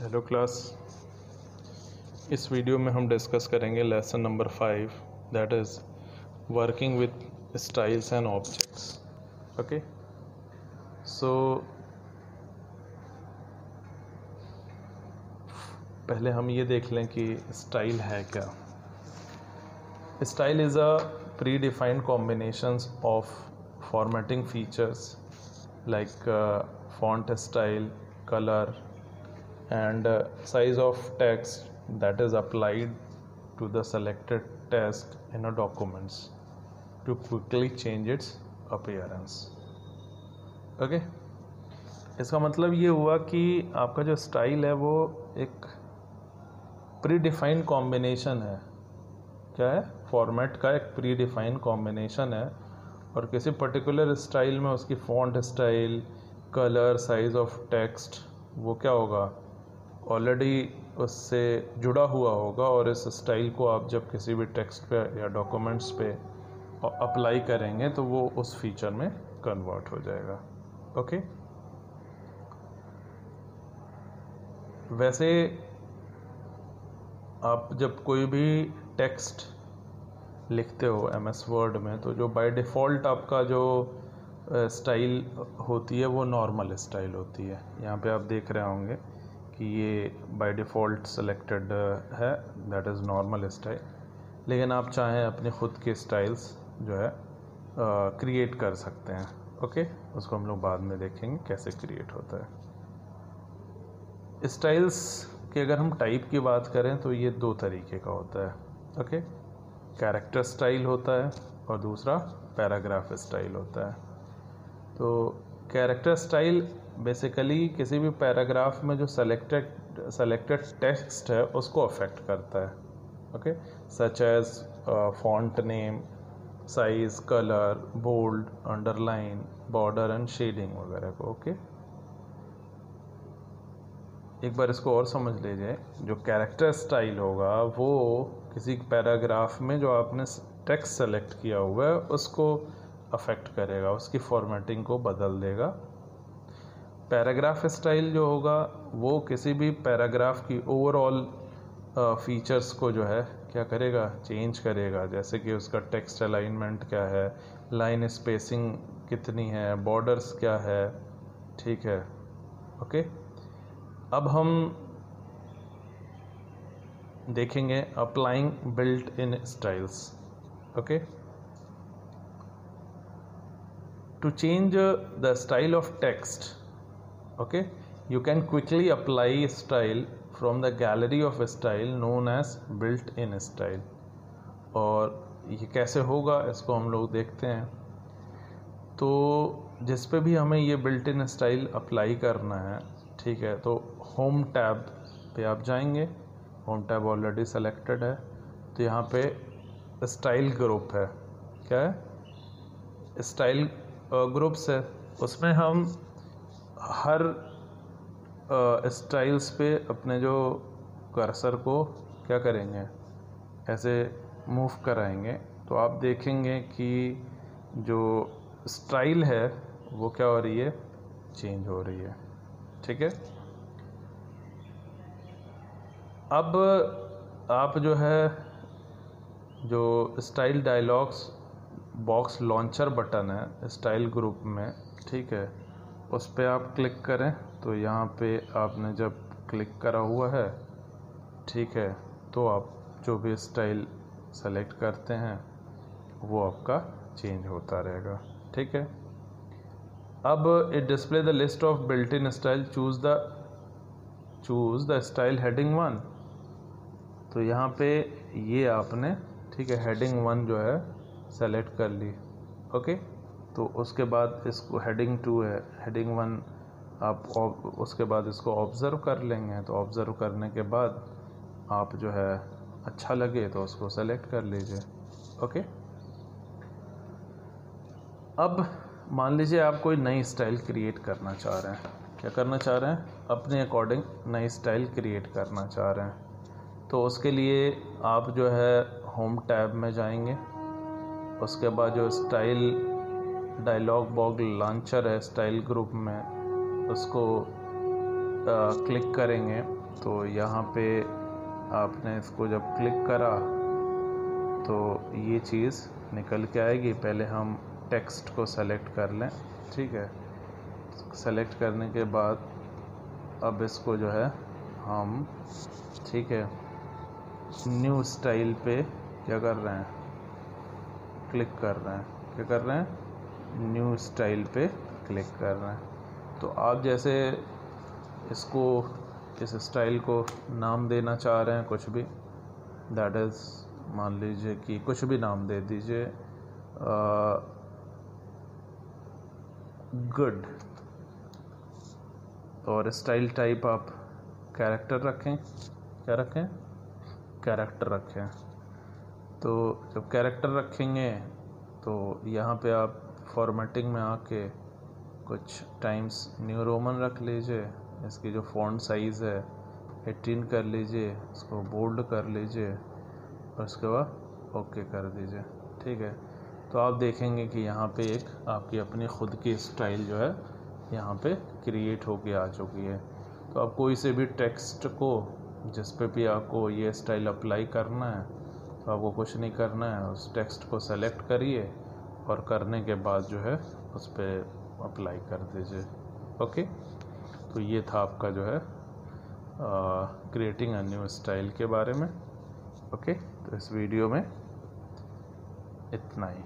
Hello class इस video में हम डिस्कस करेंगे lesson number five that is working with styles and objects okay so पहले हम ये देख लें कि स्टाइल है क्या। Style is a predefined combinations of features like uh, font style color and uh, size of text that is applied to the selected text in a documents to quickly change its appearance. Okay? इसका मतलब ये हुआ कि आपका जो style है वो एक प्री डिफाइंड कॉम्बिनेशन है। क्या है? फॉर्मेट का एक प्री डिफाइंड कॉम्बिनेशन है। और किसी पर्टिकुलर स्टाइल में उसकी font style colour size of text वो क्या होगा? ऑलरेडी उससे जुड़ा हुआ होगा और इस स्टाइल को आप जब किसी भी टेक्स्ट पे या डॉक्यूमेंट्स पे अप्लाई करेंगे तो वो उस फीचर में कन्वर्ट हो जाएगा। ओके वैसे आप जब कोई भी टेक्स्ट लिखते हो एम एस वर्ड में तो जो बाय डिफ़ॉल्ट आपका जो स्टाइल होती है, वो नॉर्मल स्टाइल होती है। यहाँ पे आप देख रहे होंगे। कि ये बाय डिफ़ॉल्ट सेलेक्टेड है दैट इज़ नॉर्मल स्टाइल लेकिन आप चाहें अपने ख़ुद के स्टाइल्स जो है क्रिएट कर सकते हैं ओके उसको हम लोग बाद में देखेंगे कैसे क्रिएट होता है। स्टाइल्स के अगर हम टाइप की बात करें तो ये दो तरीके का होता है ओके कैरेक्टर स्टाइल होता है और दूसरा पैराग्राफ स्टाइल होता है। तो कैरेक्टर स्टाइल बेसिकली किसी भी पैराग्राफ में जो सेलेक्टेड सेलेक्टेड टेक्स्ट है, उसको अफेक्ट करता है okay such as font name size colour bold underline border and shading वगैरह को ओके एक बार इसको और समझ लीजिए, जो कैरेक्टर स्टाइल होगा, वो किसी पैराग्राफ में जो आपने टेक्स्ट सेलेक्ट किया हुआ है, उसको अफेक्ट करेगा, उसकी फॉर्मेटिंग को बदल देगा। पैराग्राफ स्टाइल जो होगा, वो किसी भी पैराग्राफ की ओवरऑल फीचर्स को जो है, क्या करेगा? चेंज करेगा। जैसे कि उसका टेक्स्ट अलाइनमेंट क्या है? लाइन स्पेसिंग कितनी है? बॉर्डर्स क्या है? ठीक है। ओके अब हम देखेंगे applying built in styles okay to change the style of text okay you can quickly apply style from the gallery of style known as built in style और ये कैसे होगा, इसको हम लोग देखते हैं। तो जिस पे भी हमें ये बिल्ट इन स्टाइल अप्लाई करना है, ठीक है तो होम टैब पे आप जाएँगे। होम टैब ऑलरेडी सेलेक्टेड है। तो यहाँ पे स्टाइल ग्रुप है। क्या है? स्टाइल ग्रुप्स है। उसमें हम हर स्टाइल्स पे अपने जो कर्सर को क्या करेंगे? ऐसे मूव कराएँगे। तो आप देखेंगे कि जो स्टाइल है, वो क्या हो रही है? चेंज हो रही है। ठीक है? अब आप जो है, जो style dialogs box launcher button है स्टाइल ग्रुप में, ठीक है? उस पर आप क्लिक करें। तो यहाँ पे आपने जब क्लिक करा हुआ है, ठीक है तो आप जो भी स्टाइल सेलेक्ट करते हैं, वो आपका चेंज होता रहेगा। ठीक है? अब it display the list of built in style, choose the choose the style heading one. तो यहाँ पे ये आपने, ठीक है, हेडिंग वन जो है, सेलेक्ट कर ली। ओके? तो उसके बाद इसको हेडिंग टू है हेडिंग वन आप उसके बाद इसको ऑब्ज़र्व कर लेंगे तो ऑब्ज़र्व करने के बाद आप जो है अच्छा लगे तो उसको सेलेक्ट कर लीजिए ओके अब मान लीजिए आप कोई नई स्टाइल क्रिएट करना चाह रहे हैं, क्या करना चाह रहे हैं? अपने अकॉर्डिंग नई स्टाइल क्रिएट करना चाह रहे हैं। तो उसके लिए आप जो है होम टैब में जाएँगे, उसके बाद जो स्टाइल डायलॉग बॉग लॉन्चर है स्टाइल ग्रुप में उसको आ, क्लिक करेंगे तो यहाँ पे आपने इसको जब क्लिक करा तो ये चीज़ निकल के आएगी। पहले हम टेक्स्ट को सेलेक्ट कर लें ठीक है? सेलेक्ट करने के बाद अब इसको जो है हम ठीक है न्यू स्टाइल पे क्या कर रहे हैं? क्लिक कर रहे हैं। क्या कर रहे हैं? न्यू स्टाइल पे क्लिक कर रहे हैं। तो आप जैसे इसको, इस स्टाइल को नाम देना चाह रहे हैं कुछ भी दैट इज़ मान लीजिए कि कुछ भी नाम दे दीजिए गुड और स्टाइल टाइप आप कैरेक्टर रखें, क्या रखें? कैरेक्टर रखें। तो जब कैरेक्टर रखेंगे तो यहाँ पे आप फॉर्मेटिंग में आके कुछ टाइम्स न्यू रोमन रख लीजिए, इसकी जो फ़ॉन्ट साइज़ है एटीन कर लीजिए, इसको बोल्ड कर लीजिए, और उसके बाद ओके कर दीजिए। ठीक है? तो आप देखेंगे कि यहाँ पे एक आपकी अपनी ख़ुद की स्टाइल जो है, यहाँ पे क्रिएट होके आ चुकी है। तो आप कोई से भी टेक्स्ट को, जिस पे भी आपको ये स्टाइल अप्लाई करना है तो आपको कुछ नहीं करना है। उस टेक्स्ट को सेलेक्ट करिए और करने के बाद जो है, उस पर अप्लाई कर दीजिए। ओके तो ये था आपका जो है क्रिएटिंग अ न्यू स्टाइल के बारे में। ओके तो इस वीडियो में इतना ही।